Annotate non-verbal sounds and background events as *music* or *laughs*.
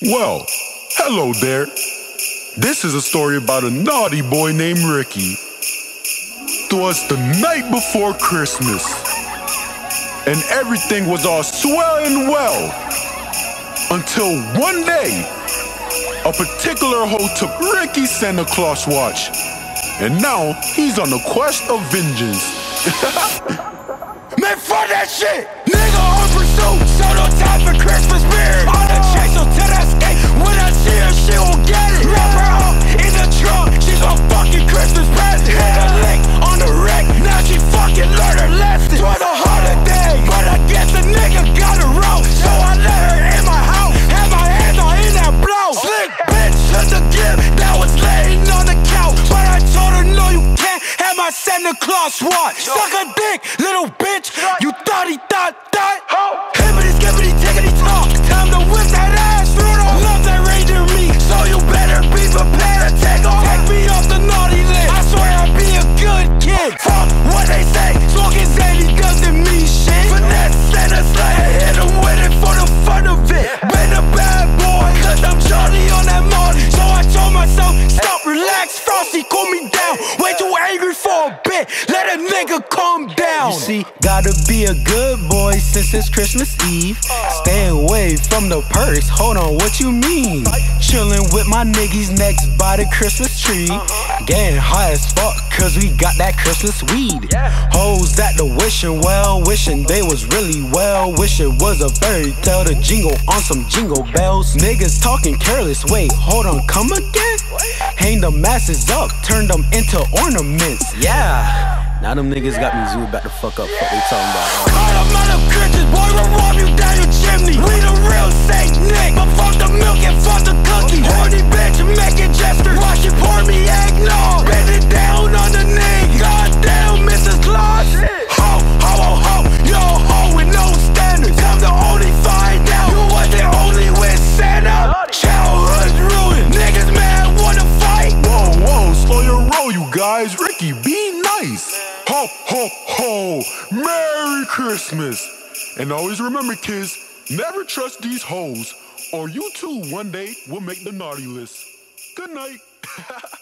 Well, hello there. This is a story about a naughty boy named Rikky. It was the night before Christmas, and everything was all swell and well until one day, a particular hoe took Rikky's Santa Claus watch, and now he's on a quest of vengeance. *laughs* Man, fuck that shit! Nigga on pursuit, so no time for Christmas Santa watch. Suck a dick, little bitch. Let a nigga calm down. You see, gotta be a good boy since it's Christmas Eve. Stay away from the purse. Hold on, what you mean? Chillin' with my niggas next by the Christmas tree. Getting high as fuck, cause we got that Christmas weed. Hoes at the wishing well, wishing they was really well. Wish it was a fairy tale to jingle on some jingle bells. Niggas talking careless. Wait, hold on, come again? Hang the masses up, turn them into ornaments. Yeah. Now them niggas got me zooed back the fuck up. What they talking about? Call them mother bitches, boy, we'll rob you down ho. Merry Christmas. And always remember, kids, never trust these hoes, or you too one day will make the naughty list. Good night. *laughs*